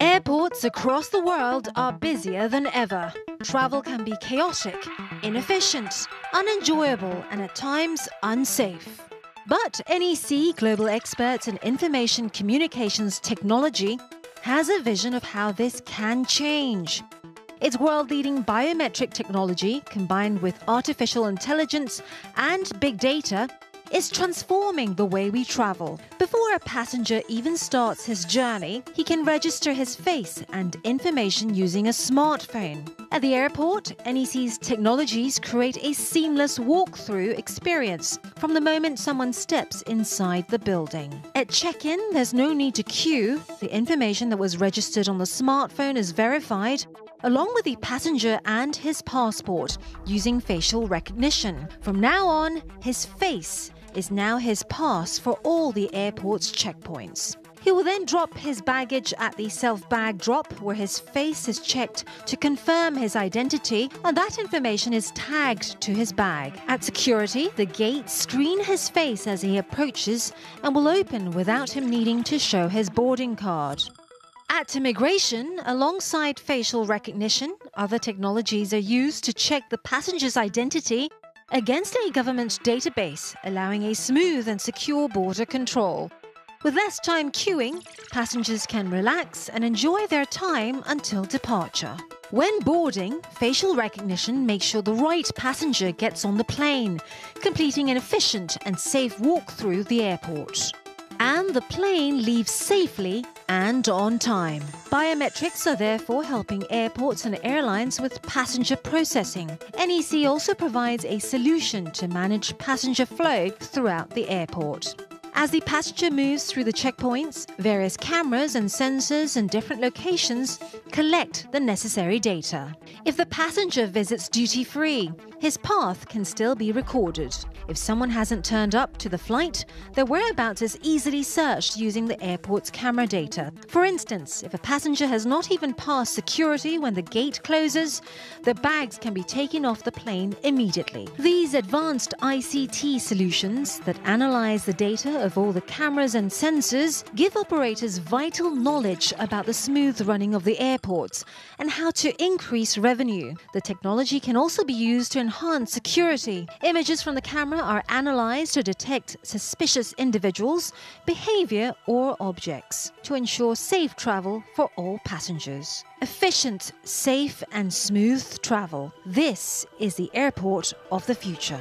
Airports across the world are busier than ever. Travel can be chaotic, inefficient, unenjoyable, and at times unsafe. But NEC Global Experts in Information Communications Technology has a vision of how this can change. Its world leading biometric technology, combined with artificial intelligence and big data, is transforming the way we travel. Before a passenger even starts his journey, he can register his face and information using a smartphone. At the airport, NEC's technologies create a seamless walk-through experience from the moment someone steps inside the building. At check-in, there's no need to queue. The information that was registered on the smartphone is verified along with the passenger and his passport using facial recognition. From now on, his face is now his pass for all the airport's checkpoints. He will then drop his baggage at the self bag drop, where his face is checked to confirm his identity, and that information is tagged to his bag. At security, the gates screen his face as he approaches and will open without him needing to show his boarding card. At immigration, alongside facial recognition, other technologies are used to check the passenger's identity against a government database, allowing a smooth and secure border control. With less time queuing, passengers can relax and enjoy their time until departure. When boarding, facial recognition makes sure the right passenger gets on the plane, completing an efficient and safe walk through the airport. And the plane leaves safely and on time. Biometrics are therefore helping airports and airlines with passenger processing. NEC also provides a solution to manage passenger flow throughout the airport. As the passenger moves through the checkpoints, various cameras and sensors in different locations collect the necessary data. If the passenger visits duty free, his path can still be recorded. If someone hasn't turned up to the flight, their whereabouts is easily searched using the airport's camera data. For instance, if a passenger has not even passed security when the gate closes, their bags can be taken off the plane immediately. These advanced ICT solutions that analyze the data of all the cameras and sensors give operators vital knowledge about the smooth running of the airports and how to increase revenue. The technology can also be used to enhance security. Images from the camera are analyzed to detect suspicious individuals, behavior, or objects to ensure safe travel for all passengers. Efficient, safe, and smooth travel. This is the airport of the future.